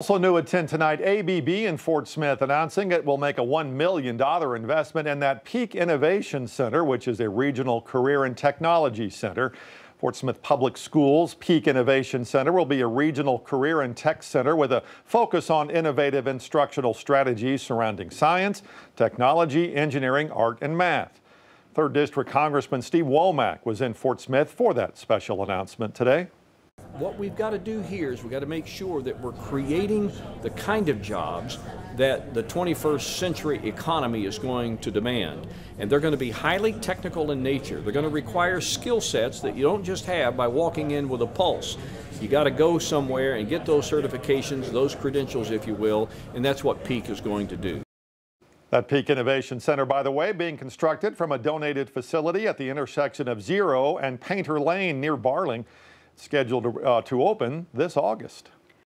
Also new at 10 tonight, ABB in Fort Smith announcing it will make a $1 million investment in that Peak Innovation Center, which is a regional career and technology center. Fort Smith Public Schools Peak Innovation Center will be a regional career and tech center with a focus on innovative instructional strategies surrounding science, technology, engineering, art, and math. Third District Congressman Steve Womack was in Fort Smith for that special announcement today what we've got to do here is we've got to make sure that we're creating the kind of jobs that the 21st century economy is going to demand. And they're going to be highly technical in nature. They're going to require skill sets that you don't just have by walking in with a pulse. You got to go somewhere and get those certifications, those credentials, if you will, and that's what Peak is going to do. That Peak Innovation Center, by the way, being constructed from a donated facility at the intersection of Zero and Painter Lane near Barling scheduled to, uh, to open this August.